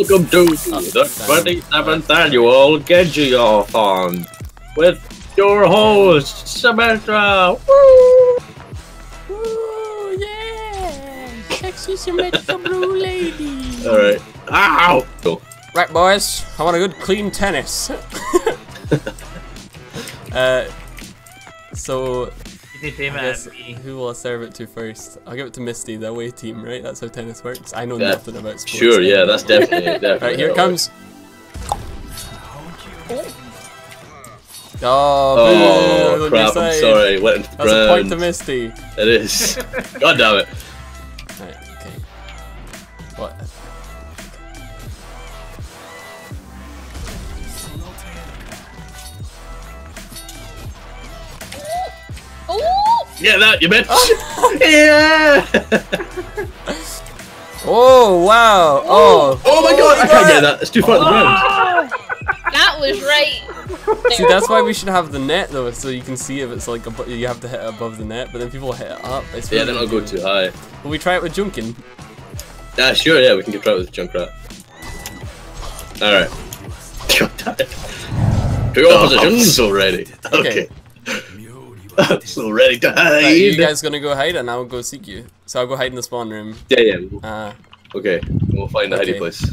Welcome to the 27th annual Genji-a-thon with your host, Samantha. Woo! Ooh, yeah! Sexy Symmetrical Blue Lady! Alright. Ow! Cool. Right, boys, I want a good clean tennis. uh, so, I guess, who will I serve it to first? I'll give it to Misty, the away team, right? That's how tennis works. I know Yeah. nothing about sports. Sure, yeah, that's definitely, definitely. Alright, here it comes. Oh, Oh, boo, on your crap, I'm sorry. Went into the That's a point to. Misty. It is. God damn it. Right, okay. What? Get that, you bitch! yeah! Oh, wow! Oh! Oh my god, I can't get that. It's too far to the ground. That was right. See, that's why we should have the net though, so you can see if it's like you have to hit it above the net, but then people hit it up. It's Yeah, really then I'll go too high. Will we try it with Junkrat? Yeah, sure, yeah, we can get try it with Junkrat. Alright. God damn it. To your positions already. Okay. I'm so ready to hide. Right, you guys gonna go hide and I'll go seek you. So I'll go hide in the spawn room. Yeah, yeah. Uh, Okay, we'll find the Okay. hiding place.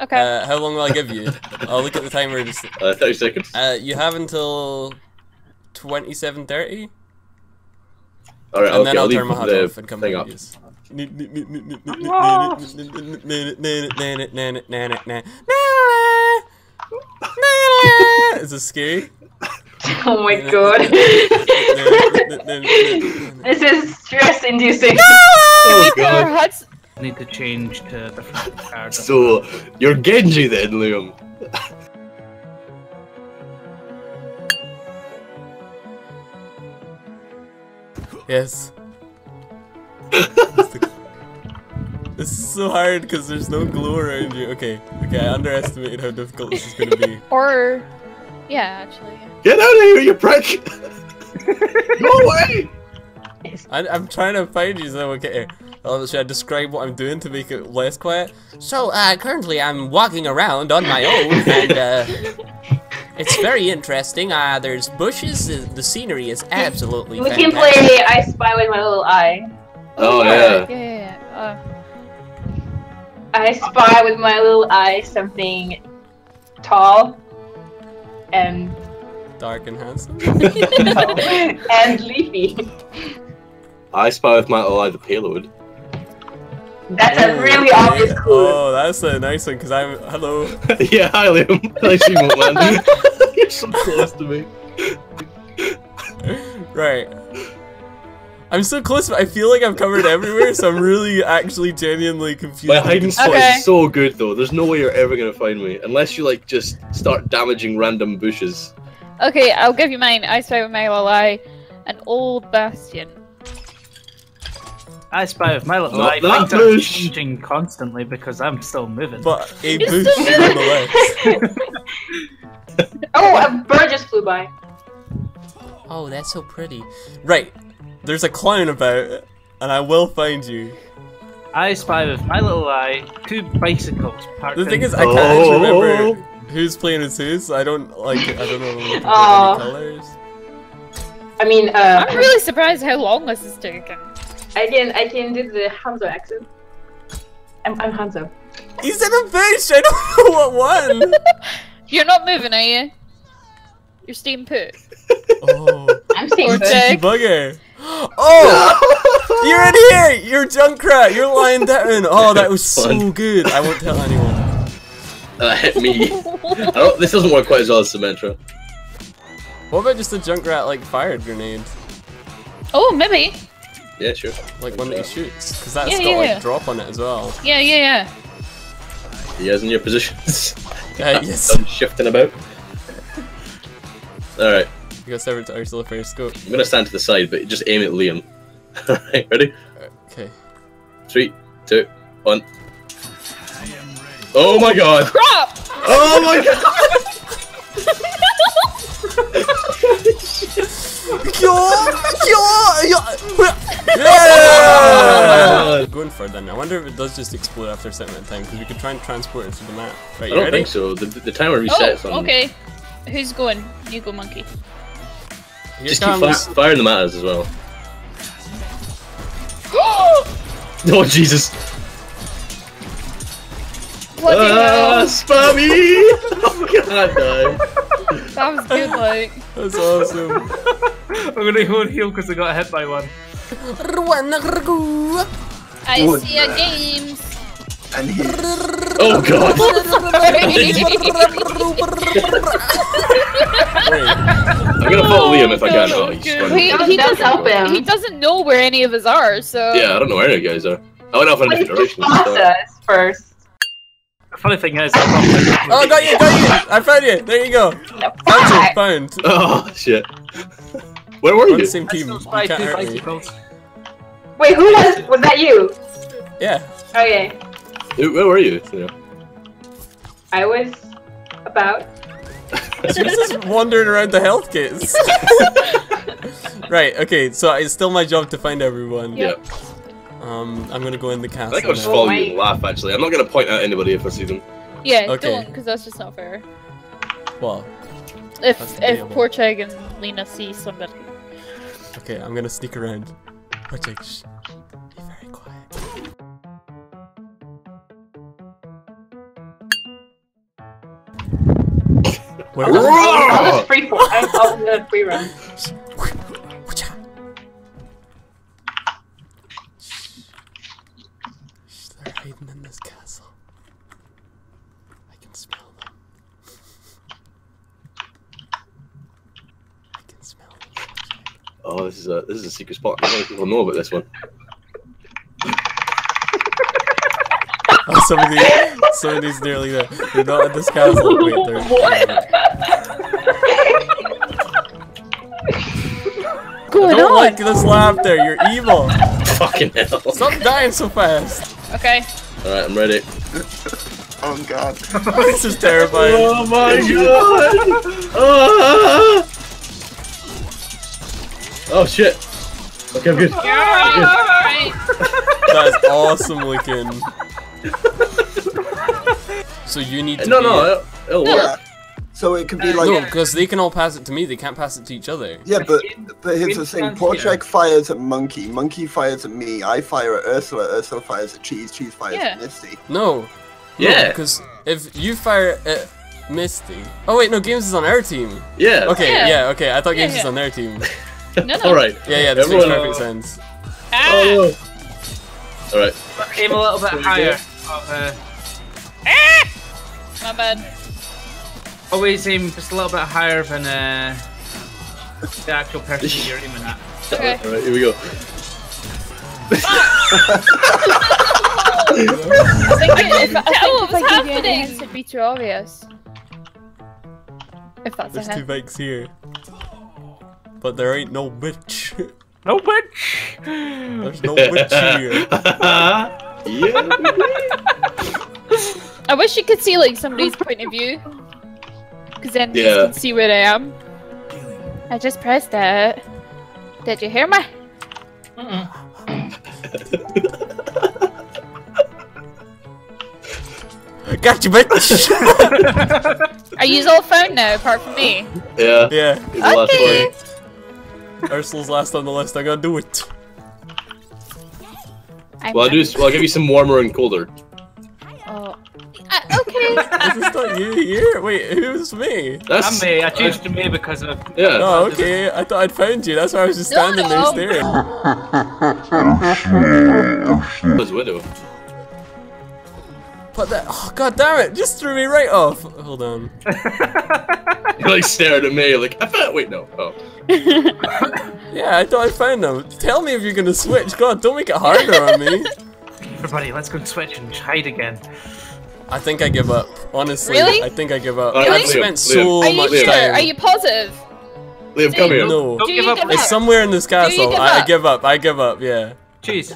Okay. uh, how long will I give you? I'll look at the timer. Just, Uh, 30 seconds. uh, you have until twenty-seven thirty, Alright, and okay, then I'll I'll turn my HUD off and come back. up. Is this scary? Oh my god. this is stress inducing. Oh Our god. huts. need to change to the front card. So, you're Genji then, Liam. Yes. This is so hard because there's no glow around you. Okay, okay, I underestimated how difficult this is gonna be. Or. Yeah, actually. Get out of here, you prick! Go away! I, I'm trying to find you, so okay. Uh, should I describe what I'm doing to make it less quiet? So, uh, currently I'm walking around on my own, and, uh, it's very interesting. Uh, there's bushes, uh, the scenery is absolutely We can play I Spy with my little eye. Oh, Yeah, yeah. yeah, yeah. yeah. I spy with my little eye something tall and Dark and handsome. and leafy. I spy with my eye the payload. That's a oh, really Okay. obvious clue. Oh, that's a nice one, because I'm. Hello. yeah, hi Liam. Nice emote, man. You're so close to me. Right. I'm so close, but I feel like I'm covered everywhere, so I'm really actually genuinely confused. My hiding spot Okay. is so good though. There's no way you're ever gonna find me unless you like just start damaging random bushes. Okay, I'll give you mine. I spy with my little eye. An old bastion. I spy with my little Not eye. that Things are bush. changing constantly because I'm still moving. But a You're bush so nonetheless. Oh, a bird just flew by. Oh, that's so pretty. Right. There's a clown about, and I will find you. I spy with my little eye two bicycles parked. The thing in- is, I can't actually Oh. remember who's playing as who's. I don't like. I don't know any colors. I mean, uh, I'm really surprised how long this is taking. I can I can do the Hanzo accent. I'm, I'm Hanzo. He's in a bush. I don't know what one. You're not moving, are you? You're staying put. oh, I'm staying Or put. Bugger. Oh, you're in here. You're Junkrat. You're lying down. Oh, that was so good. I won't tell anyone. That hit me. I don't, this doesn't work quite as well as Symmetra. What about just a Junkrat like fired grenade? Oh, maybe. Yeah, sure. Like one that he shoots, because that's Yeah, got yeah, like yeah. drop on it as well. Yeah, yeah, yeah. You guys in your positions? Uh, yes. Done shifting about. Alright, You got severed to Ursula for your scope. I'm gonna stand to the side, but just aim at Liam. Alright, ready? Okay. Three, two, one. Oh my god! Crop! Oh my god! Yo, yo, yo. Yeah! Going for it then. I wonder if it does just explode after a certain amount of time because we could try and transport it to the map. Right, I you don't ready? think so. The, the timer oh, resets Oh, on. okay. Who's going? You go, monkey. Here Just keep comes. fi- firing the matters as well. Oh Jesus! What the Ah, hell? spammy! oh god, no. That was good, like. That's awesome. I'm gonna go and heal because I got hit by one. I Good see a man. games. And he, Oh god! Wait, I'm gonna follow Liam if I oh can. Oh, he's He, running. he, Don't- don't doesn't, help him. he doesn't know where any of us are, so. Yeah, I don't know where any guys are. I went off in a Please different direction. just so- us first. Funny thing is, I thought Oh, got you, got you! I found you! There you go! Found you, found. Oh shit! Where were We're on you? the same team. You can't hurt me. Wait, who was? Was that you? Yeah. Okay, Where were you? Yeah. I was about. She was just wandering around the health kits. right, okay, so it's still my job to find everyone. Yeah. Um, I'm gonna go in the I castle. think I'll just now. follow my- you and laugh. Actually, I'm not gonna point out anybody if I see them. Yeah, Okay. don't, because that's just not fair. Well, If if debatable. Porcheg and Lena see somebody. okay, I'm gonna sneak around. Watch Where I'll just, I'll just free for. I'll do a free run. They're hiding in this castle. I can smell them. I can smell them. Oh, this is a this is a secret spot. Not many people know about this one. Oh, somebody, somebody's nearly there. They're not in this castle. Wait, they're. I Going don't on? like this laughter. You're evil. Fucking hell! Stop dying so fast. Okay. All right, I'm ready. oh god. This is terrifying. Oh my god! Oh shit! Okay, I'm good. Alright. That is awesome looking. So you need to No, be no, it'll, it'll work. Yeah. So it could be like. no, because they can all pass it to me. They can't pass it to each other. Yeah, but but here's the thing: Instant fires at Monkey, Monkey fires at me, I fire at Ursula, Ursula fires at Cheese, Cheese fires Yeah. at Misty. No. Yeah. Because if you fire at Misty. Oh wait, no, Games is on our team. Yeah. Okay, Yeah. yeah, okay. I thought Yeah, Games is on their team. No, no. All right. Yeah, yeah, this Everyone- makes perfect sense. Ah! Oh, All right. Aim a little bit higher. go. Of, uh, My bad. always aim just a little bit higher than uh, the actual person that you're aiming at. Okay. All right. Here we go. I think if, I Tell think if what's I give you any happening. hints, it'd be too obvious. If that's There's a two bikes here. But there ain't no bitch. No bitch! There's no bitch here. yeah. I wish you could see like somebody's point of view. Because then you can see where I am. I just pressed it. Did you hear me? Got you, bitch! Are you all phone now apart from me? Yeah. yeah, He's last Okay. one. Ursula's last on the list. I gotta do it. I'm Well, I'll do. Well, I'll give you some warmer and colder. Oh. Uh, okay. Is this not you here? Wait, who's me? I'm That's me. I changed to me because of. Yeah. Oh, okay. I thought I'd found you. That's why I was just No, standing no. there staring. His widow. But that, oh god damn it, just threw me right off. Hold on. He like stared at me like I thought. Wait, no. Oh. Yeah, I thought I found them. Tell me if you're gonna switch. God, don't make it harder on me. Everybody, let's go switch and hide again. I think I give up. Honestly, Really? I think I give up. Alright, I've Liam, spent Liam. so Are you much sure? time. Are you positive? Liam, come here. No. Don't give up. It's somewhere in this castle. give I, I give up. I give up. Yeah. Cheese.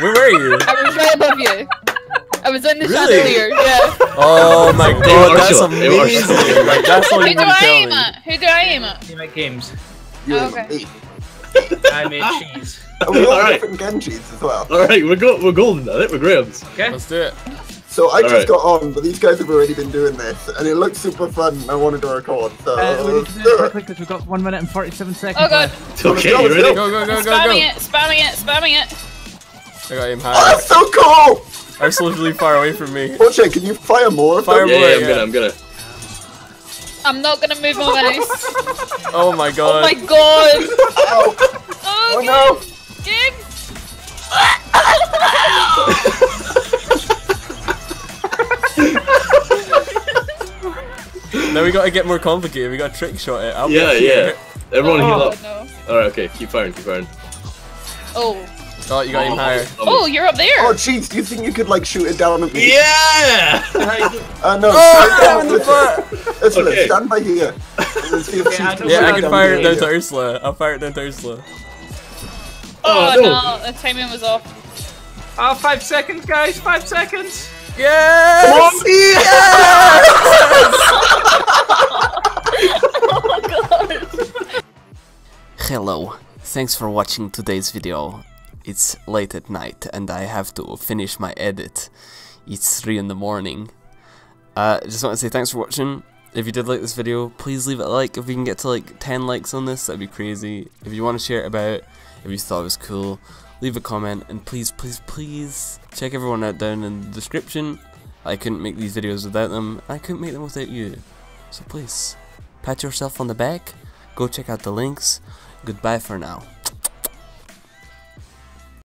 Where were you? I was right above you. I was in the Really? chandelier, yeah. Oh my god, that's Ursula. Hey, amazing. Ursula. Like that's all Who you do need to I tell aim me. at? Who do I aim at? You make games. You Oh, okay. I made cheese. And we all Alright. different Genjis as well. All right, we're go we're golden. I think we're Graham's. Okay. Let's do it. So I just Alright. got on, but these guys have already been doing this, and it looks super fun. I wanted to record, so Uh, we need let's to do do it it. quickly because we've got one minute and 47 seconds. Oh god. left. Okay, go, you ready? go. Go, go, go, go, Spamming go. it, spamming it, spamming it. I got him Oh, high. Ah, that's so cool! Ursula's really far away from me. Orche, can you fire more? Fire Yeah, more. yeah, I'm yeah. gonna, I'm gonna. I'm not gonna move my mouse. Oh my oh god. Oh my god. Ow. Oh, Oh no! Game. Now we gotta get more complicated. We gotta trick shot it. I'll Yeah, yeah. Everyone heal Oh up. no. All right, okay, keep firing, keep firing. Oh. Oh, you got him higher. Oh, you're up there. Oh jeez, do you think you could like shoot it down at me? Yeah! Uh, no, Oh, stand down down the with. Ursula, Okay. stand by here. And see if Yeah, I can Yeah, I can fire it down to Ursula. I'll fire it down to Ursula. Oh, Oh, no. no. the timing was off. Oh, five seconds, guys. Five seconds. Yes! One, yes! Oh my God! Hello, thanks for watching today's video. It's late at night and I have to finish my edit. It's 3 in the morning. Uh, just want to say thanks for watching. If you did like this video, please leave it a like. If we can get to like 10 likes on this, that'd be crazy. If you want to share it about, if you thought it was cool, leave a comment. And please, please, please check everyone out down in the description. I couldn't make these videos without them. I couldn't make them without you. So please, pat yourself on the back. Go check out the links. Goodbye for now.